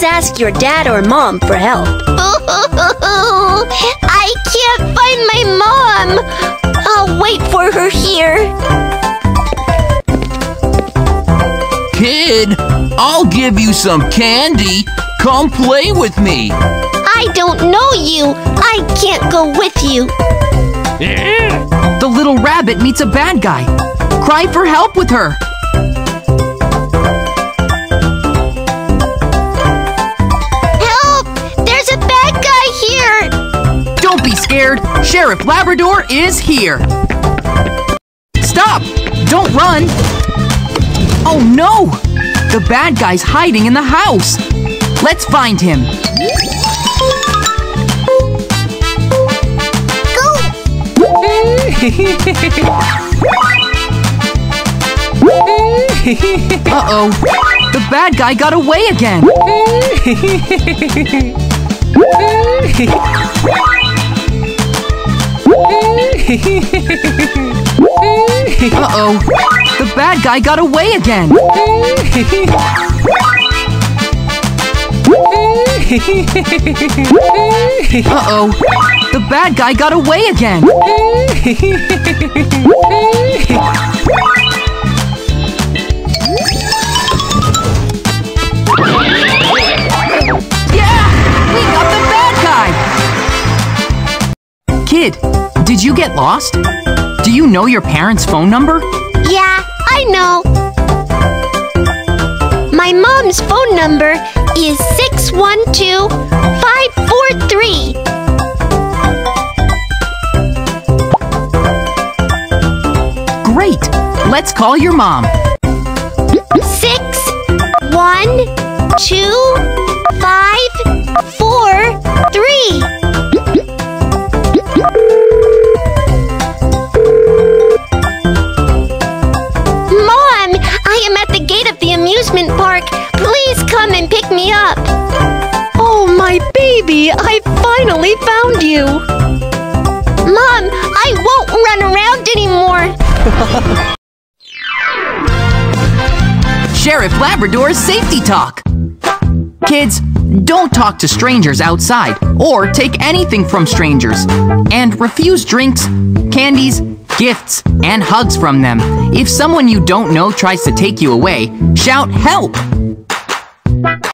Please ask your dad or mom for help. I can't find my mom. I'll wait for her here. Kid, I'll give you some candy. Come play with me. I don't know you. I can't go with you. The little rabbit meets a bad guy. Cry for help with her. Scared. Sheriff Labrador is here. Stop! Don't run! Oh no! The bad guy's hiding in the house. Let's find him. Uh-oh. The bad guy got away again. The bad guy got away again. Uh-oh. The bad guy got away again. Yeah! We got the bad guy! Kid, did you get lost? Do you know your parents' phone number? Yeah, I know. My mom's phone number is 612 543. Great! Let's call your mom. Pick me up. Oh, my baby, I finally found you. Mom, I won't run around anymore. Sheriff Labrador's Safety Talk. Kids, don't talk to strangers outside or take anything from strangers. And refuse drinks, candies, gifts, and hugs from them. If someone you don't know tries to take you away, shout help! Thank you.